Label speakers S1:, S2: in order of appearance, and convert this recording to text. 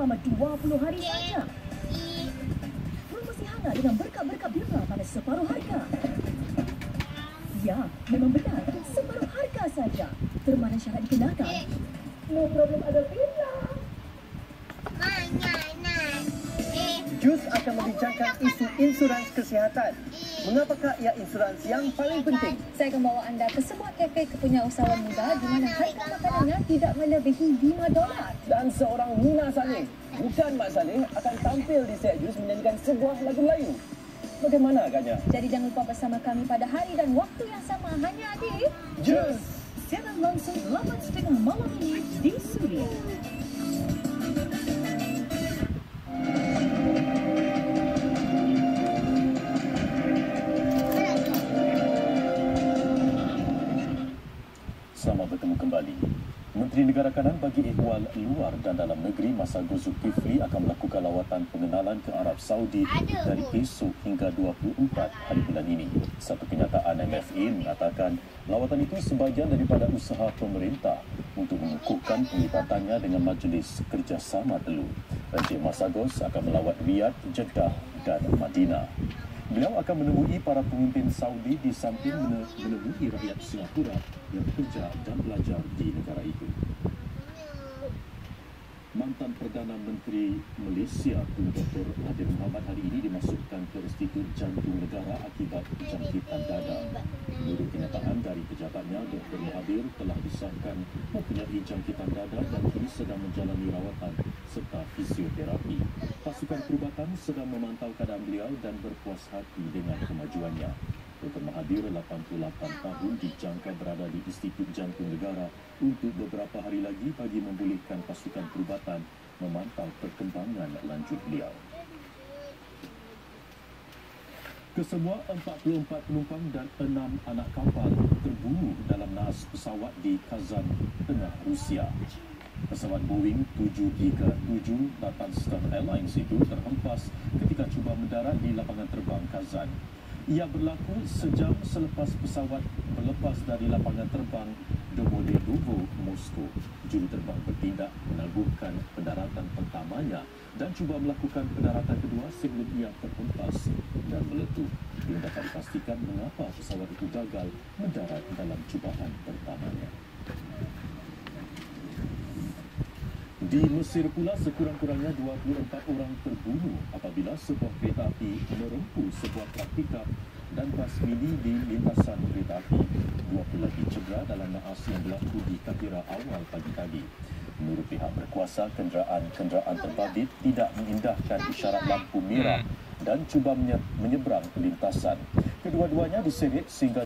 S1: selama 20 hari saja. Promosi hangat dengan berkat-berkat Birla pada separuh harga. Ya, memang benar. Separuh harga saja. Termana syarat dikenakan. No problem ada
S2: Akan membincangkan isu insurans kesihatan. Mengapakah ia insurans yang paling penting?
S1: Saya akan bawa anda ke sebuah kafe kepunyausahaan muda di mana harga makanannya tidak melebihi 5 dolar.
S2: Dan seorang Nina Saleh, bukan Mak Saleh, akan tampil di set Jus menyanyikan sebuah lagu Melayu. Bagaimana agaknya?
S1: Jadi jangan lupa bersama kami pada hari dan waktu yang sama hanya di
S2: Jus!
S1: Siaran langsung 8.30 malam ini di Suria.
S3: Bertemu kembali. Menteri Negara Kanan bagi Ehwal Luar dan Dalam Negeri Masagos Zulkifli akan melakukan lawatan pengenalan ke Arab Saudi dari besok hingga 24 hari bulan ini. Satu kenyataan MFA mengatakan lawatan itu sebahagian daripada usaha pemerintah untuk mengukuhkan penglibatannya dengan Majlis Kerjasama Telur. Encik Masagos akan melawat Riyadh, Jeddah dan Madinah. Beliau akan menemui para pemimpin Saudi di samping menemui rakyat Singapura yang bekerja dan belajar di negara itu. Mantan Perdana Menteri Malaysia Tun Dr. Mahathir Mohamad hari ini dimasukkan ke Institut Jantung Negara akibat jangkitan dada. Dari pejabatnya, Dr. Mahathir telah disahkan mempunyai jangkitan dada dan kini sedang menjalani rawatan serta fisioterapi. Pasukan perubatan sedang memantau keadaan beliau dan berpuas hati dengan kemajuannya. Dr. Mahathir, 88 tahun, dijangka berada di Institut Jantung Negara untuk beberapa hari lagi bagi membolehkan pasukan perubatan memantau perkembangan lanjut beliau. Kesemua 44 penumpang dan 6 anak kapal terbunuh dalam naas pesawat di Kazan, tengah Rusia. Pesawat Boeing 737 Tatanstan Airlines itu terhempas ketika cuba mendarat di lapangan terbang Kazan. Ia berlaku sejam selepas pesawat berlepas dari lapangan terbang Domodedovo, Moskow. Juruterbang bertindak menangguhkan pendaratan pertamanya dan cuba melakukan pendaratan kedua sebelum ia terhempas dan meletup. Belum dapat dipastikan mengapa pesawat itu gagal mendarat dalam cubaan pertamanya. Di Mesir pula sekurang-kurangnya 24 orang terbunuh apabila sebuah kereta api merempuh sebuah pickup dan bas mini di lintasan kereta api. Dua lagi cedera dalam naas yang berlaku di Katira awal pagi tadi. Menurut pihak berkuasa, kenderaan-kenderaan terbabit tidak mengindahkan isyarat lampu merah dan cuba menyeberang lintasan. Kedua-duanya diseret sehingga